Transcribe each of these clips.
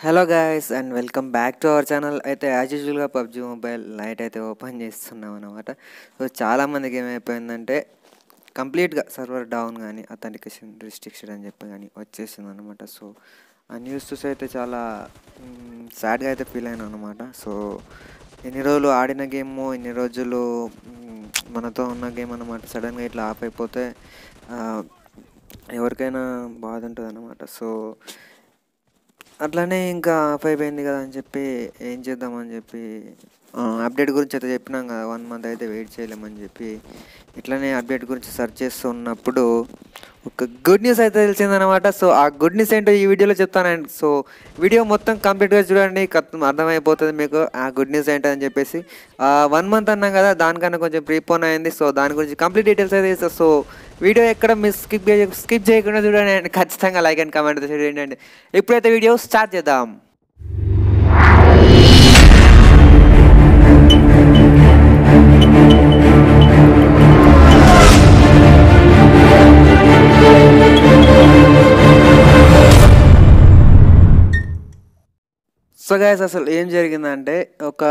Hello guys and welcome back to our channel అయితే as యూజువల్గా PUBG mobile lite అయితే open చేస్తున్నాం అనమాట సో చాలామందికి ఏమైపోయిందంటే కంప్లీట్గా సర్వర్ డౌన్ కానీ అథెంటికేషన్ రిస్ట్రిక్షన్ అని చెప్పి కానీ వచ్చేసింది అనమాట సో ఆ న్యూస్ చూసి అయితే చాలా సాడ్గా అయితే ఫీల్ అయినా అనమాట సో ఎన్ని రోజులు ఆడిన గేమ్ ఎన్ని రోజులు మనతో ఉన్న గేమ్ అనమాట సడన్గా ఇట్లా ఆఫ్ అయిపోతే ఎవరికైనా బాధ ఉంటుంది అనమాట సో అట్లనే ఇంకా ఆఫ్ అయిపోయింది కదా అని చెప్పి ఏం చేద్దామని చెప్పి అప్డేట్ గురించి అయితే చెప్పినాం కదా వన్ మంత్ అయితే వెయిట్ చేయలేమని చెప్పి. ఇట్లానే అప్డేట్ గురించి సెర్చ్ చేస్తున్నప్పుడు ఒక గుడ్ న్యూస్ అయితే తెలిసిందనమాట సో ఆ గుడ్ న్యూస్ ఏంటో ఈ వీడియోలో చెప్తానండి సో వీడియో మొత్తం కంప్లీట్గా చూడండి అర్థమైపోతుంది మీకు. ఆ గుడ్ న్యూస్ ఏంటో అని చెప్పేసి. వన్ మంత్ అన్నాం కదా దానికన్నా కొంచెం ప్రీపోన్ అయింది. సో దాని గురించి కంప్లీట్ డీటెయిల్స్ అయితే ఇస్తా. సో వీడియో ఎక్కడ మిస్ స్కిప్ స్కిప్ చేయకుండా చూడండి. ఖచ్చితంగా లైక్ అండ్ కమెంట్ చేయండి. ఇప్పుడైతే వీడియో స్టార్ట్ చేద్దాం. సో గైస్ అసలు ఏం జరిగిందంటే ఒక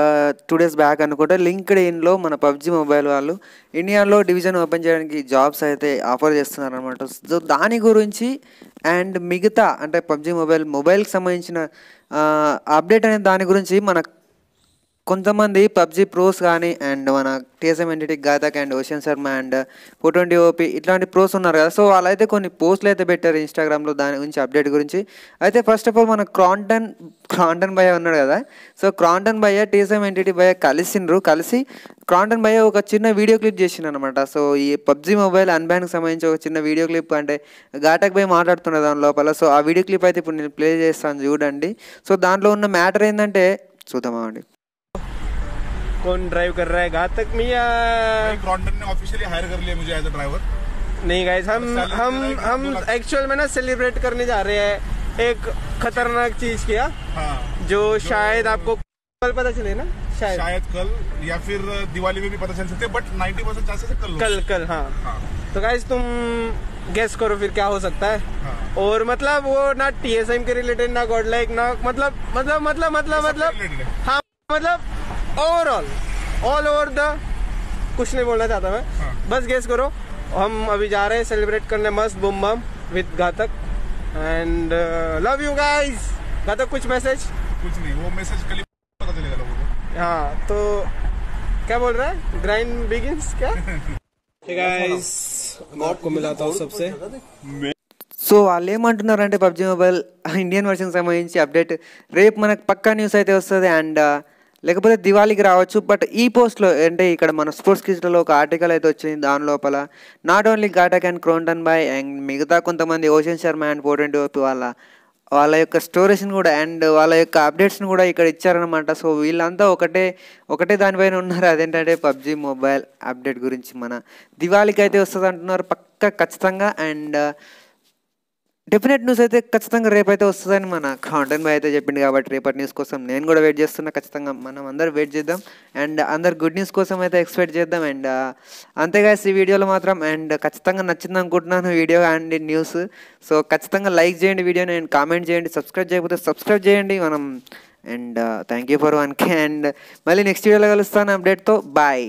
టూ డేస్ బ్యాక్ అనుకుంటే లింక్డ్ ఇన్లో మన పబ్జి మొబైల్ వాళ్ళు ఇండియాలో డివిజన్ ఓపెన్ చేయడానికి జాబ్స్ అయితే ఆఫర్ చేస్తున్నారు అనమాట సో దాని గురించి అండ్ మిగతా అంటే పబ్జి మొబైల్ మొబైల్కి సంబంధించిన అప్డేట్ అనే దాని గురించి మన కొంతమంది పబ్జి ప్రోస్ కానీ అండ్ మన TSM entity Ghatak and Ocean Sharma and four twenty OP ఇట్లాంటి ప్రోస్ ఉన్నారు కదా. సో వాళ్ళైతే కొన్ని పోస్టులు అయితే పెట్టారు ఇన్స్టాగ్రామ్లో దాని గురించి అప్డేట్ గురించి. అయితే ఫస్ట్ ఆఫ్ ఆల్ మన క్రాంటన్ క్రాంటన్ భయ్య ఉన్నాడు కదా. సో క్రాంటన్ భయ్య టీఎస్ఎం ఎన్టీటీ భయ్య కలిసిండ్రు. కలిసి క్రాంటన్ భయ్య ఒక చిన్న వీడియో క్లిప్ చేసిండు అనమాట సో ఈ పబ్జి మొబైల్ అన్బ్యాన్కి సంబంధించి ఒక చిన్న వీడియో క్లిప్ అంటే ఘాటక్ భయ్ మాట్లాడుతున్నాడు దాని లోపల. సో ఆ వీడియో క్లిప్ అయితే ఇప్పుడు నేను ప్లే చేస్తాను చూడండి. సో దాంట్లో ఉన్న మ్యాటర్ ఏంటంటే చూద్దామా అండి. कौन ड्राइव कर रहा है? घातक मिया। क्रॉन्टन ने ऑफिशियली हायर कर लिया मुझे एज अ ड्राइवर नहीं गाइस हम हम हम एक्चुअल में ना सेलिब्रेट करने जा रहे हैं। एक खतरनाक चीज़ किया हाँ। जो शायद आपको कल पता चले ना? शायद। शायद कल या फिर दिवाली में भी पता चल सकते बट 90 परसेंट चांसेस है कल कल कल हाँ। हाँ। तो गाइस तुम गेस करो फिर क्या हो सकता है। हाँ। और मतलब वो ना टीएसएम के रिलेटेड ना गॉड लाइक ना मतलब मतलब मतलब मतलब मतलब। हाँ मतलब ओवरऑल ऑल ओवर द कुछ नहीं बोलना चाहता मैं हाँ। बस गेस करो हम अभी जा रहे हैं सेलिब्रेट करने मस्त बुम बम with Ghatak and love you guys Ghatak कुछ मैसेज कुछ नहीं वो मैसेज कल ही पता चलेगा लोगों को हाँ तो क्या बोल रहा है ग्राइंड बिगिंस क्या गाइस आपको मिलाता हूँ सबसे సో వాళ్ళు ఏమంటున్నారంటే పబ్జి మొబైల్ ఇండియన్ వర్షన్ సంబంధించి అప్డేట్ రేపు మనకు పక్కా న్యూస్ అయితే వస్తుంది అండ్ లేకపోతే దివాళీకి రావచ్చు బట్ ఈ పోస్ట్లో అంటే ఇక్కడ మన స్పోర్ట్స్ కిస్ట్లో ఒక ఆర్టికల్ అయితే వచ్చింది దాని లోపల not only Ghatak and Kronten bye and మిగతా కొంతమంది Ocean Sharma and four OP వాళ్ళ వాళ్ళ యొక్క స్టోరీస్ని కూడా అండ్ వాళ్ళ యొక్క అప్డేట్స్ని కూడా ఇక్కడ ఇచ్చారనమాట సో వీళ్ళంతా ఒకటే ఒకటే దానిపైన ఉన్నారు. అదేంటంటే పబ్జి మొబైల్ అప్డేట్ గురించి మన దివాళీకి అయితే వస్తుంది అంటున్నారు పక్క ఖచ్చితంగా. అండ్ డెఫినెట్ న్యూస్ అయితే ఖచ్చితంగా రేపైతే వస్తుందని మన కాంటెంట్ బాయ్ అయితే చెప్పింది కాబట్టి రేపటి న్యూస్ కోసం నేను కూడా వెయిట్ చేస్తున్నా. ఖచ్చితంగా మనం అందరు వెయిట్ చేద్దాం. అండ్ అందరు గుడ్ న్యూస్ కోసం అయితే ఎక్స్పెక్ట్ చేద్దాం. అండ్ uh, అంతేగా ఈ వీడియోలో మాత్రం అండ్ ఖచ్చితంగా నచ్చింది అనుకుంటున్నాను వీడియో అండ్ న్యూస్ సో ఖచ్చితంగా లైక్ చేయండి వీడియోని అండ్ కామెంట్ చేయండి. సబ్స్క్రైబ్ చేయకపోతే సబ్స్క్రైబ్ చేయండి. మనం and thank you for one K and మళ్ళీ నెక్స్ట్ వీడియోలో కలుస్తాను అప్డేట్తో బాయ్